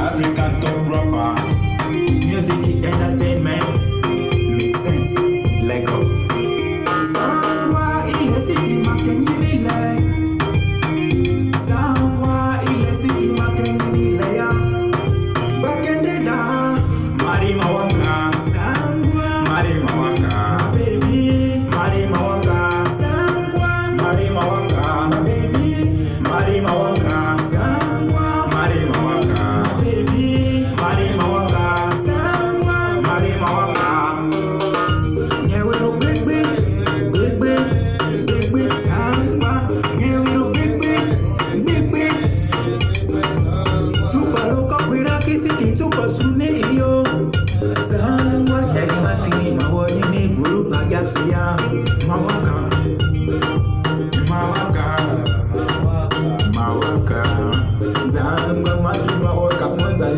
African top rapper. Music entertainment. Make sense. Lego. Sawa ile sitima kenyirile. Sawa ile sitima kenyirile ya. Bakendeda. Mari mawaka. Sawa. Mari mawaka. Baby. Kwira kisiki tupa sune iyo. Tangwa yari matini mawoni ni guru bagasiya. Mawaka, mawaka, mawaka. Zangwa maki mawaka mwanza